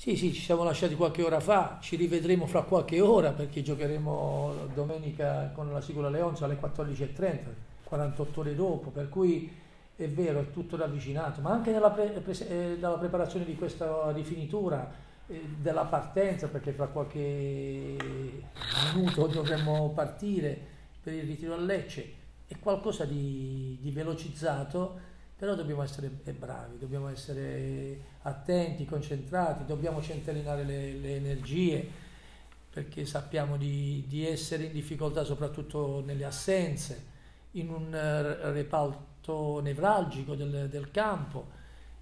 Sì, sì, ci siamo lasciati qualche ora fa, ci rivedremo fra qualche ora perché giocheremo domenica con la Sicula Leonza alle 14.30, 48 ore dopo, per cui è vero, è tutto ravvicinato, ma anche nella pre- pre- eh, dalla preparazione di questa rifinitura, eh, della partenza, perché fra qualche minuto dovremmo partire per il ritiro a Lecce, è qualcosa di, di velocizzato però dobbiamo essere bravi, dobbiamo essere attenti, concentrati, dobbiamo centellinare le, le energie perché sappiamo di, di, essere in difficoltà soprattutto nelle assenze, in un reparto nevralgico del, del campo.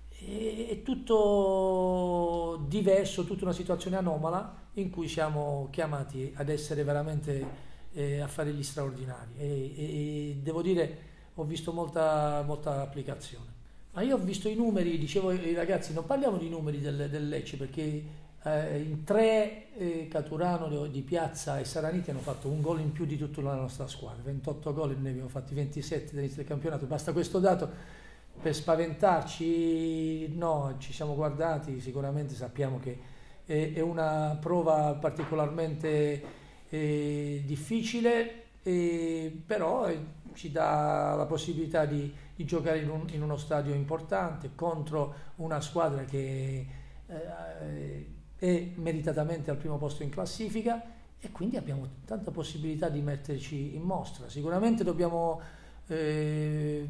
E, è tutto diverso, tutta una situazione anomala in cui siamo chiamati ad essere veramente eh, a fare gli straordinari. E, e devo dire ho visto molta, molta applicazione. Ma io ho visto i numeri, dicevo ai ragazzi, non parliamo di numeri del, del Lecce perché eh, in tre eh, Caturano di Piazza e Saraniti hanno fatto un gol in più di tutta la nostra squadra, 28 gol noi abbiamo fatti 27 dall'inizio del campionato, basta questo dato per spaventarci, no, ci siamo guardati, sicuramente sappiamo che è, è una prova particolarmente eh, difficile, però ci dà la possibilità di, di giocare in, un, in, uno stadio importante contro una squadra che eh, è meritatamente al primo posto in classifica e quindi abbiamo tanta possibilità di metterci in mostra. Sicuramente dobbiamo eh,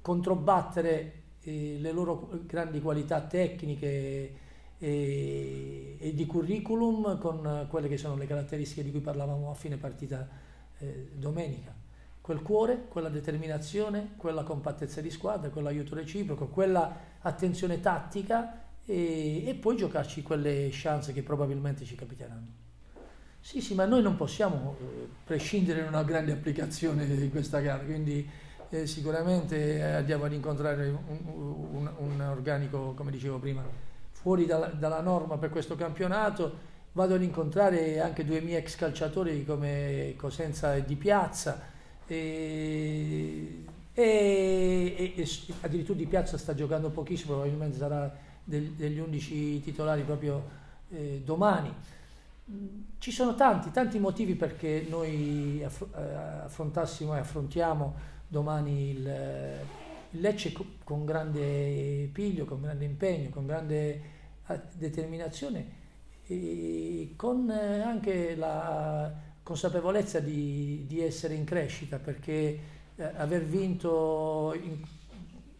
controbattere eh, le loro grandi qualità tecniche e, e, di curriculum con quelle che sono le caratteristiche di cui parlavamo a fine partita eh, domenica quel cuore, quella determinazione, quella compattezza di squadra, quell'aiuto reciproco, quella attenzione tattica e, e, poi giocarci quelle chance che probabilmente ci capiteranno. Sì, sì, ma noi non possiamo eh, prescindere da una grande applicazione di questa gara, quindi eh, sicuramente eh, andiamo ad incontrare un, un, un, organico, come dicevo prima, fuori dalla, dalla norma per questo campionato. Vado ad incontrare anche due miei ex calciatori come Cosenza e Di Piazza, e, e, e, addirittura Di Piazza sta giocando pochissimo, probabilmente sarà del, degli 11 titolari proprio eh, domani. Ci sono tanti, tanti motivi perché noi eh, affrontassimo e affrontiamo domani il, il Lecce con grande piglio, con grande impegno, con grande eh, determinazione e con eh, anche la consapevolezza di, di essere in crescita perché eh, aver vinto in,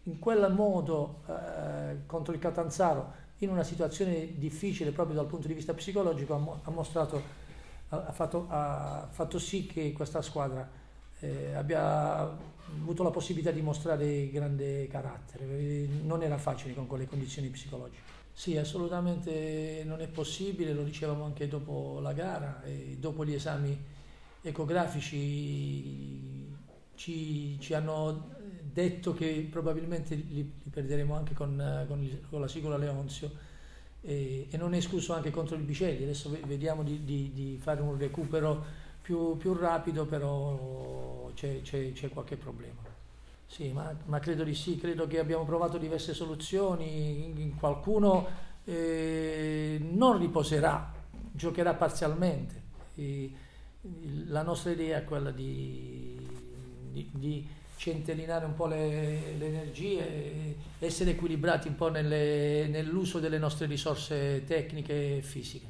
in quel modo eh, contro il Catanzaro in una situazione difficile proprio dal punto di vista psicologico ha, ha mostrato, ha fatto, ha fatto, sì che questa squadra eh, abbia avuto la possibilità di mostrare grande carattere. Non era facile con quelle condizioni psicologiche. Sì, assolutamente non è possibile, lo dicevamo anche dopo la gara e dopo gli esami ecografici ci, ci hanno detto che probabilmente li, li perderemo anche con, con, con, la Sigola Leonzio e, e, non è escluso anche contro il Bicelli, adesso vediamo di, di, di fare un recupero più, più rapido, però c'è qualche problema. Sì, ma, ma, credo di sì, credo che abbiamo provato diverse soluzioni, qualcuno eh, non riposerà, giocherà parzialmente. E la nostra idea è quella di, di, di centellinare un po' le, le, energie, essere equilibrati un po' nelle, nell'uso delle nostre risorse tecniche e fisiche.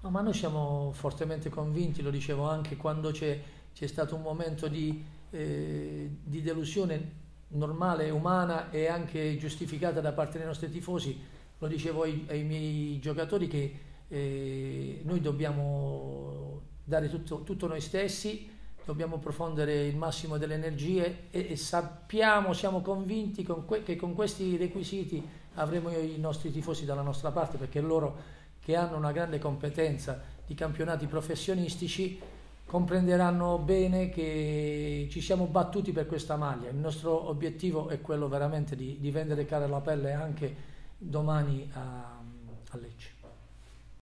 No, ma noi siamo fortemente convinti, lo dicevo anche quando c'è, c'è stato un momento di eh, di delusione normale, umana e anche giustificata da parte dei nostri tifosi. Lo dicevo ai, ai miei giocatori che eh, noi dobbiamo dare tutto, tutto, noi stessi, dobbiamo profondere il massimo delle energie e, e sappiamo, siamo convinti con que, che con questi requisiti avremo i nostri tifosi dalla nostra parte perché loro che hanno una grande competenza di campionati professionistici comprenderanno bene che ci siamo battuti per questa maglia. Il nostro obiettivo è quello veramente di, di vendere cara la pelle anche domani a, a Lecce.